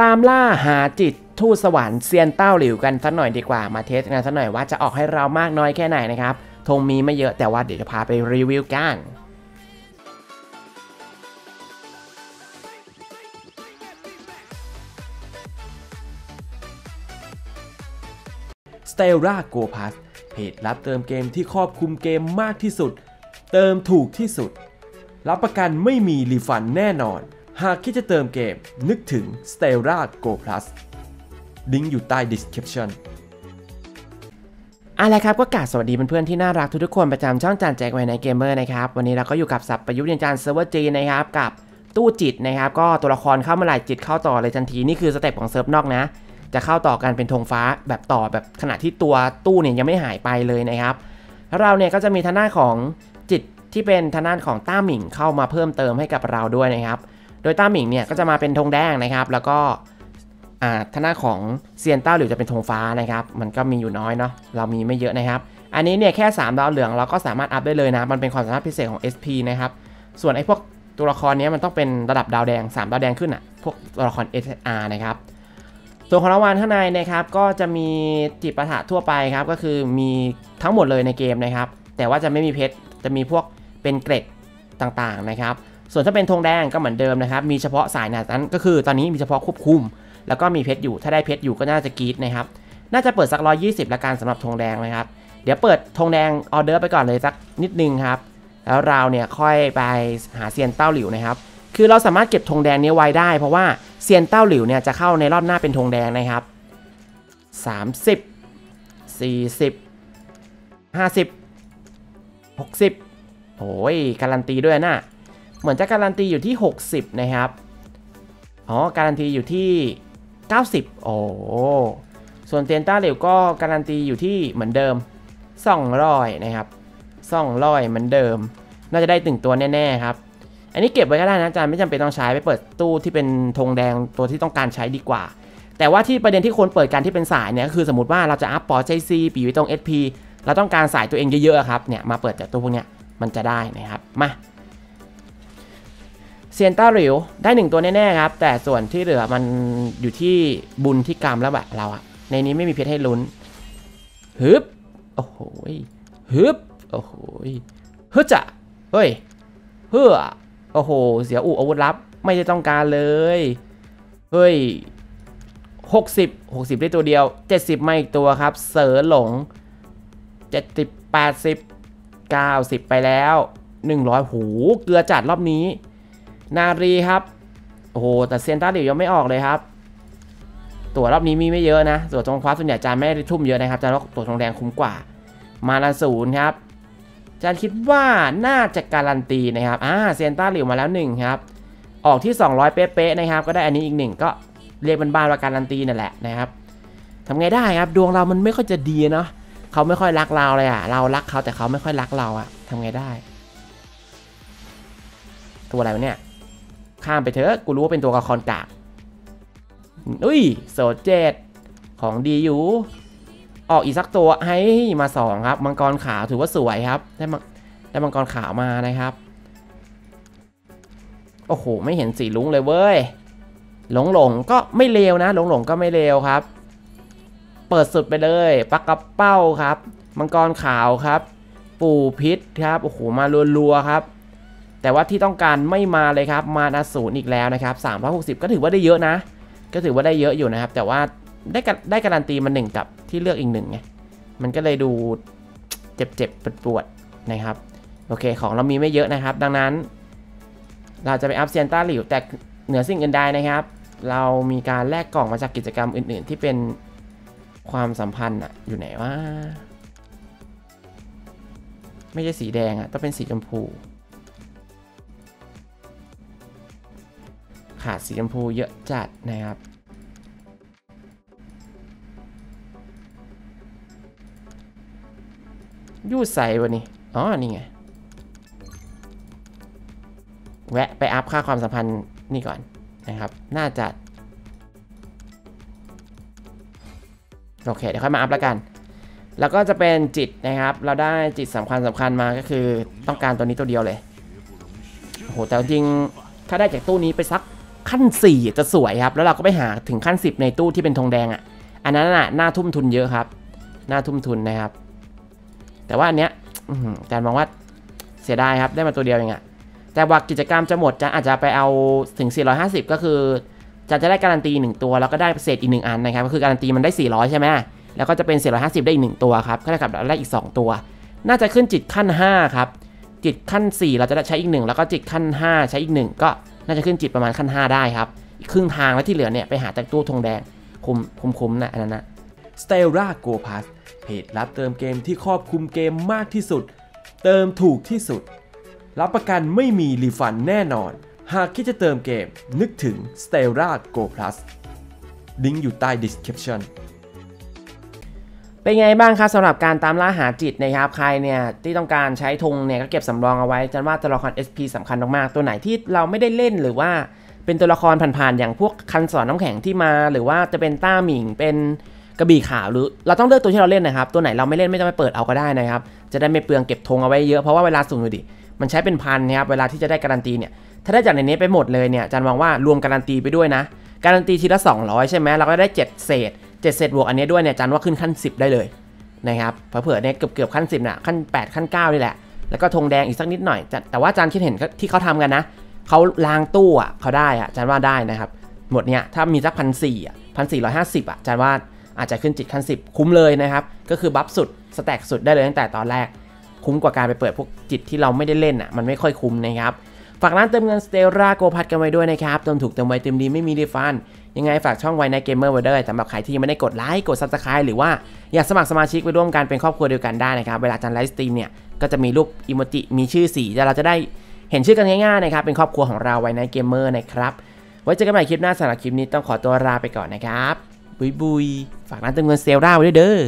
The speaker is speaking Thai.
ตามล่าหาจิตทูตสวรรค์เซียนเต้าหลิวกันสักหน่อยดีกว่ามาเทสกันสักหน่อยว่าจะออกให้เรามากน้อยแค่ไหนนะครับธงมีไม่เยอะแต่ว่าเดี๋ยวจะพาไปรีวิวกัน s t e l l a Go Pass เพจรับเติมเกมที่ครอบคลุมเกมมากที่สุด เติมถูกที่สุด รับประกันไม่มี refund แน่นอน หากคิดจะเติมเกมนึกถึง s t e l l a Go Plus ลิงก์อยู่ใต้ description อะไรครับก็กราบสวัสดีเพื่อนๆที่น่ารักทุกๆคนประจำช่องจานแจกไว้ในเกมเมอร์นะครับ วันนี้เราก็อยู่กับสัประยุทธ์ยันจานเซิร์ฟเวอร์จีนนะครับ กับตู้จิตนะครับ ก็ตัวละครเข้าเมื่อไหร่จิตเข้าต่อเลยทันทีนี่คือสเต็ปของเซิร์ฟนอกนะ จะเข้าต่อกันเป็นธงฟ้าแบบต่อแบบขณะที่ตัวตู้เนี่ยยังไม่หายไปเลยนะครับแล้วเราเนี่ยก็จะมีทางด้านของจิตที่เป็นทางด้านของต้าหมิงเข้ามาเพิ่มเติมให้กับเราด้วยนะครับ โดยต้าหมิงเนี่ยก็จะมาเป็นธงแดงนะครับ แล้วก็อ่าทางด้าของเซียนต้าหลิวจะเป็นธงฟ้านะครับ มันก็มีอยู่น้อยเนาะเรามีไม่เยอะนะครับ อันนี้เนี่ยแค่ 3 ดาวเหลืองเราก็สามารถอัพได้เลยนะ มันเป็นความสามารถพิเศษของ SP นะครับ ส่วนไอ้พวกตัวละครเนี้ยมันต้องเป็นระดับดาวแดง 3 ดาวแดงขึ้นอะพวกตัวละคร SR นะครับส่วของรางวัลข้างในนะครับก็จะมีจิตประทะทั่วไปครับก็คือมีทั้งหมดเลยในเกมนะครับ แต่ว่าจะไม่มีเพชรจะมีพวกเป็นเกร็ดต่างๆนะครับ ส่วนถ้าเป็นธงแดงก็เหมือนเดิมนะครับ มีเฉพาะสายนั้นก็คือตอนนี้มีเฉพาะควบคุม แล้วก็มีเพชรอยู่ ถ้าได้เพชรอยู่ก็น่าจะกรีดนะครับ น่าจะเปิดสัก 120ละกันสำหรับธงแดงนะครับ เดี๋ยวเปิดธงแดงออเดอร์ไปก่อนเลยสักนิดนึงครับ แล้วเราเนี่ยค่อยไปหาเซียนเต้าหลิวนะครับ คือเราสามารถเก็บธงแดงนี้ไว้ได้ เพราะว่าเซียนเต้าหลิวเนี่ยจะเข้าในรอบหน้าเป็นธงแดงนะครับ 30 40 50 60โอ้ยการันตีด้วยนะ เหมือนจะการันตีอยู่ที่ 60 นะครับ อ๋อ การันตีอยู่ที่ 90 โอ้ ส่วนเตียนต้าเหลวก็การันตีอยู่ที่เหมือนเดิม 200 นะครับ200เหมือนเดิม น่าจะได้ตึงตัวแน่ๆครับ อันนี้เก็บไว้ก็ได้นะอาจารย์ไม่จำเป็นต้องใช้ไปเปิดตู้ที่เป็นธงแดงตัวที่ต้องการใช้ดีกว่า แต่ว่าที่ประเด็นที่คนเปิดการที่เป็นสายเนี่ยก็คือสมมติว่าเราจะอัพปอร์ใจซีปีวิตรง SP เราต้องการสายตัวเองเยอะๆครับเนี่ยมาเปิดจากตู้พวกเนี้ยมันจะได้นะครับมา เซียนต้าหลิวได้หนึ่งตัวแน่ๆครับ แต่ส่วนที่เหลือมันอยู่ที่บุญที่กรรมแล้วแบบเราอะในนี้ไม่มีเพชรให้ลุ้นฮึบโอ้โหฮึบโอ้โหฮึจะเฮ้ยเฮ้อโอ้โห เสียอูอาวุธลับไม่ได้ต้องการเลย เฮ้ย60 60ได้ตัวเดียว70ไม่อีกตัวครับ เสือหลง70 80 90ไปแล้ว100หูเกลือจัดรอบนี้ นารีครับ โอ้โห แต่เซนต้าเดี๋ยวยังไม่ออกเลยครับ ตัวรอบนี้มีไม่เยอะนะตัวทองฟ้าส่วนใหญ่จานไม่ได้ทุ่มเยอะนะครับจานตัวทองแดงคุ้มกว่า มาลาศูนย์ครับจานคิดว่าน่าจะการันตีนะครับ อ่า เซนต้าหลิวมาแล้ว1ครับ ออกที่ 200 เป๊ะๆนะครับ ก็ได้อันนี้อีกหนึ่งก็เรียกบ้านว่าการันตีนั่นแหละนะครับทำไงได้ครับ ดวงเรามันไม่ค่อยจะดีเนาะเขาไม่ค่อยรักเราเลยอะเรารักเขาแต่เขาไม่ค่อยรักเราอะทำไงได้ ตัวอะไรวะเนี่ย ข้ามไปเถอะ กูรู้ว่าเป็นตัวกระคอนกาก อุ้ยโซเจตของดีอยู่ ออกอีกสักตัวให้มาสองครับ มังกรขาวถือว่าสวยครับ ได้มังได้มังกรขาวมานะครับ โอ้โห ไม่เห็นสีลุ้งเลยเว้ย หลงหลงก็ไม่เลวนะ หลงหลงก็ไม่เลวครับ เปิดสุดไปเลยปักกระเป้าครับ มังกรขาวครับ ปู่พิษครับ โอ้โห มารัวๆครับ แต่ว่าที่ต้องการไม่มาเลยครับ มานาศูนย์อีกแล้วนะครับ360 ก็ถือว่าได้เยอะนะ ก็ถือว่าได้เยอะอยู่นะครับ แต่ว่าได้ได้การันตีมาหนึ่งกับที่เลือกอีกหนึ่งไง มันก็เลยดูเจ็บๆปวดๆนะครับ โอเค ของเรามีไม่เยอะนะครับ ดังนั้น เราจะไปอัพเซียนต้าหลิว แต่เหนือสิ่งอื่นใดนะครับ เรามีการแลกกล่องมาจากกิจกรรมอื่น ๆ ที่เป็นความสัมพันธ์อะอยู่ไหนว่า ไม่ใช่สีแดงอะต้องเป็นสีชมพู ขาดสีชมพูเยอะจัดนะครับยูดใส่วันนี้อ๋อ นี่ไง แวะไปอัพค่าความสัมพันธ์นี่ก่อนนะครับ น่าจะ โอเค เดี๋ยวค่อยมาอัพแล้วกัน แล้วก็จะเป็นจิตนะครับ เราได้จิตสำคัญสำคัญมาก็คือต้องการตัวนี้ตัวเดียวเลย โอ้โห แต่จริง ถ้าได้จากตู้นี้ไปสัก ขั้น 4 จะสวยครับ แล้วเราก็ไปหาถึงขั้น 10 ในตู้ที่เป็นธงแดงอะ่ะ อันนั้นน่ะน่าทุ่มทุนเยอะครับ น่าทุ่มทุนนะครับ แต่ว่าอันเนี้ยอาจารย์มองว่าเสียดายครับ ได้มาตัวเดียวเองอะแต่ว่ากิจกรรมจะหมดจะอาจจะไปเอาถึง 450 ก็คือจะจะได้การันตี 1 ตัว แล้วก็ได้เศษอีก 1 อันนะครับ ก็คือการันตีมันได้ 400 ใช่ไหมแล้วก็จะเป็น 450 ได้อีก 1 ตัวครับก็เท่ากับได้อีก 2 ตัว น่าจะขึ้นจิตขั้น 5 ครับ จิตขั้น 4 เราจะได้ใช้อีก 1 แล้วก็จิตขั้น 5 ใช้อีก 1 ก็ น่าจะขึ้นจิตประมาณขั้น 5 ได้ครับ อีกครึ่งทางแล้วที่เหลือเนี่ยไปหาจากตู้ธงแดงคุมคุมคุมนะอันนั้นนะ s t e l l a Go Pass เพจรับเติมเกมที่ครอบคลุมเกมมากที่สุด เติมถูกที่สุด รับประกันไม่มีรีฟันแน่นอน หากคิดจะเติมเกมนึกถึง s t e l l a Go Plus ลิงก์อยู่ใต้ description เป็นไงบ้างครับสำหรับการตามล่าหาจิตนะครับใครเนี่ยที่ต้องการใช้ธงเนี่ยก็เก็บสำรองเอาไว้จันว่าตัวละคร SP สำคัญมากๆตัวไหนที่เราไม่ได้เล่นหรือว่าเป็นตัวละครผ่านๆอย่างพวกคันสอนน้ำแข็งที่มา หรือว่าจะเป็นต้าหมิงเป็นกระบี่ขาวหรือเราต้องเลือกตัวที่เราเล่นนะครับ ตัวไหนเราไม่เล่นไม่ต้องไปเปิดเอาก็ได้นะครับ จะได้ไม่เปลืองเก็บธงเอาไว้เยอะเพราะว่าเวลาสุ่มดูดิมันใช้เป็นพันนะครับเวลาที่จะได้การันตีเนี่ยถ้าได้จากในนี้ไปหมดเลยเนี่ยจันมองว่ารวมการันตีไปด้วยนะการันตีทีละ 200 ใช่ไหมเราก็ได้ 7 เศษ 7เศษบวกอันนี้ด้วยเนี่ยจันว่าขึ้นขั้น 10 ได้เลยนะครับเผื่อเนี่ยเกือบเกือบขั้น 10น่ะขั้น 8 ขั้น9นี่แหละ แล้วก็ธงแดงอีกสักนิดหน่อย แต่ว่าจันคิดเห็นที่เขาทำกันนะเขาล้างตู้อะเขาได้อะจันว่าได้นะครับหมดเนี่ยถ้ามีสักพันสี่อะพันสี่ร้อยห้าสิบอะจันว่าอาจจะขึ้นจิตขั้นสิบคุ้มเลยนะครับ ก็คือบัฟสุดสแต็กสุดได้เลยตั้งแต่ตอนแรก คุ้มกว่าการไปเปิดพวกจิตที่เราไม่ได้เล่นอะมันไม่ค่อยคุ้มนะครับ ฝากร้านเติมเงิน Stella Go Plus กันไว้ด้วยนะครับเติมถูกเติมไวเติมดีไม่มี refund ยังไงฝากช่องไว้ในเกมเมอร์ไว้ด้วยสำหรับใครที่ยังไม่ได้กดไลค์กดซับสไคร b ์หรือว่าอยากสมัครสมาชิกไปร่วมกันเป็นครอบครัวเดียวกันได้นะครับ เวลาจัน live stream เนี่ยก็จะมีรูปอิโมจิมีชื่อสีเราจะได้เห็นชื่อกันง่ายๆนะครับเป็นครอบครัวของเราไว้ในเกมเมอร์นะครับไว้เจอกันใหม่คลิปหน้าสำหรับคลิปนี้ต้องขอตัวลาไปก่อนนะครับบ๊ายบายฝากร้านเติมเงิน Stella ไว้ด้วยเด้อ